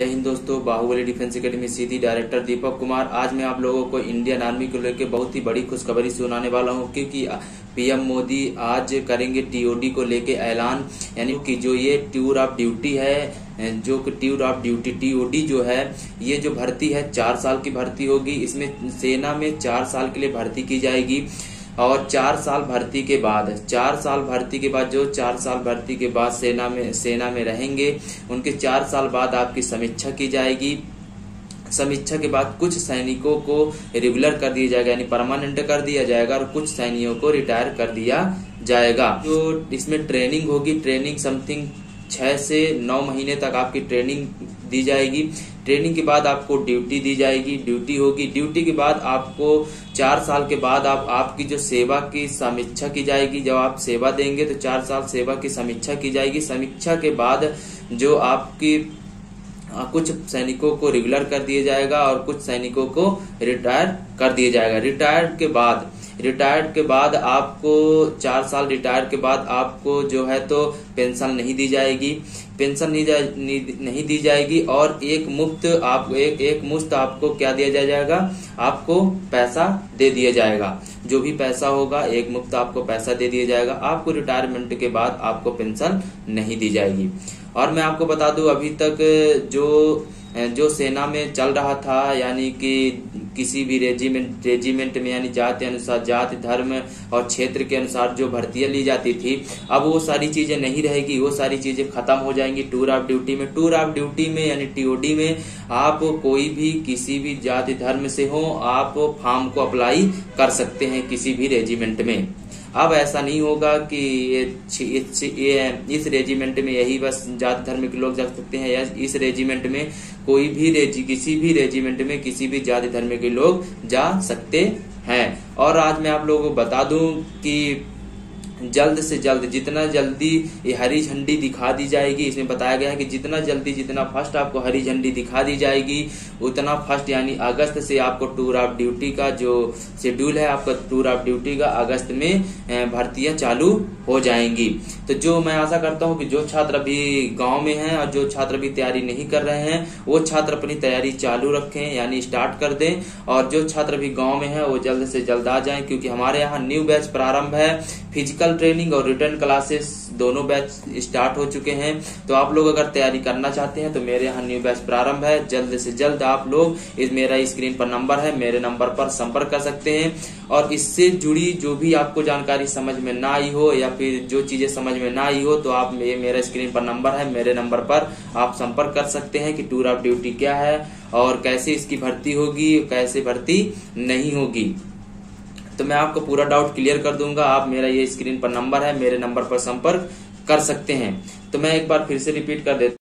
जय हिंद दोस्तों, Bahubali defence academy Sidhi director Deepak Kumar. आज मैं आप लोगों को इंडियन आर्मी को लेकर बहुत ही बड़ी खुशखबरी सुनाने वाला हूँ, क्योंकि पीएम मोदी आज करेंगे टीओडी को लेके ऐलान। यानी कि जो ये टूर ऑफ़ ड्यूटी है, जो कि टूर ऑफ़ ड्यूटी टीओडी जो है, ये जो भर्ती है, चार साल की भर्ती होगी। इसमें सेना में चार साल के लिए भर्ती की जाएगी। और चार साल भर्ती के बाद, चार साल भर्ती के बाद जो चार साल भर्ती के बाद सेना में सेना में रहेंगे, उनके चार साल बाद आपकी समीक्षा की जाएगी। समीक्षा के बाद कुछ सैनिकों को रेगुलर कर दिया जाएगा, यानी परमानेंट कर दिया जाएगा और कुछ सैनिकों को रिटायर कर दिया जाएगा। तो इसमें ट्रेनिंग होगी, ट्रेनिंग समथिंग छह से नौ महीने तक आपकी ट्रेनिंग दी जाएगी। ट्रेनिंग के बाद आपको ड्यूटी दी जाएगी, ड्यूटी होगी। ड्यूटी के बाद आपको चार साल के बाद आप, आपकी जो सेवा की समीक्षा की जाएगी, जब आप सेवा देंगे तो चार साल सेवा की समीक्षा की जाएगी। समीक्षा के बाद जो आपकी कुछ सैनिकों को रेगुलर कर दिया जाएगा और कुछ सैनिकों को रिटायर कर दिया जाएगा। रिटायर्ड के बाद रिटायर्ड के बाद आपको चार साल रिटायर के बाद आपको जो है तो पेंशन नहीं दी जाएगी। पेंशन नहीं, नहीं दी जाएगी और एक मुफ़्त आप एक एक मुफ़्त आपको क्या दिया जाएगा? आपको पैसा दे दिया जाएगा। जो भी पैसा होगा एक मुफ़्त आपको पैसा दे दिया जाएगा। आपको रिटायरमेंट के बाद आपको पेंशन नहीं दी जाएगी। और मैं आपको बता दूँ अभी तक जो जो सेना में चल रहा था यानी कि किसी भी रेजिमेंट रेजिमेंट में, यानी जाति अनुसार, जाति, धर्म और क्षेत्र के अनुसार जो भर्तियाँ ली जाती थी, अब वो सारी चीज़ें नहीं रहेगी, वो सारी चीज़ें खत्म हो जाएँगी। टूर ऑफ़ ड्यूटी में टूर ऑफ़ ड्यूटी में, यानी टीओडी में, आप कोई भी किसी भी जाति, धर्म से हो, आप फॉर्म को अप्लाई कर सकते हैं किसी भी रेजिमेंट में। अब ऐसा नहीं होगा कि ये, ये इस रेजिमेंट में यही बस जात धर्म के लोग जा सकते हैं या इस रेजिमेंट में कोई भी रेजी किसी भी रेजिमेंट में किसी भी जाति धर्म के लोग जा सकते हैं। और आज मैं आप लोगों को बता दूँ कि जल्द से जल्द, जितना जल्दी ये हरी झंडी दिखा दी जाएगी, इसमें बताया गया है कि जितना जल्दी जितना फ़र्स्ट आपको हरी झंडी दिखा दी जाएगी, उतना फ़र्स्ट यानी अगस्त से आपको टूर ऑफ़ ड्यूटी का जो शेड्यूल है, आपका टूर ऑफ़ ड्यूटी का अगस्त में भर्तियाँ चालू हो जाएँगी। तो जो मैं आशा करता हूँ कि जो छात्र अभी गाँव में है और जो छात्र अभी तैयारी नहीं कर रहे हैं, वो छात्र अपनी तैयारी चालू रखें, यानी स्टार्ट कर दें, और जो छात्र अभी गाँव में है, वो जल्द से जल्द आ जाए, क्योंकि हमारे यहाँ न्यू बैच प्रारंभ है फ़िज़िकल ट्रेनिंग और रिटर्न क्लासेस दोनों बैच स्टार्ट हो चुके हैं। तो आप लोग अगर तैयारी करना चाहते हैं तो मेरे यहाँ न्यू बैच प्रारंभ है। जल्द से जल्द आप लोग इस मेरा स्क्रीन पर नंबर है, मेरे नंबर पर संपर्क कर सकते हैं। और इससे जुड़ी जो भी आपको जानकारी समझ में ना आई हो या फिर जो चीज़ें समझ में ना आई हो तो आप ये मेरा स्क्रीन पर नंबर है, मेरे नंबर पर आप संपर्क कर सकते हैं कि टूर ऑफ़ ड्यूटी क्या है और कैसे इसकी भर्ती होगी, कैसे भर्ती नहीं होगी। तो मैं आपको पूरा डाउट क्लियर कर दूँगा। आप मेरा ये स्क्रीन पर नंबर है, मेरे नंबर पर संपर्क कर सकते हैं। तो मैं एक बार फिर से रिपीट कर देता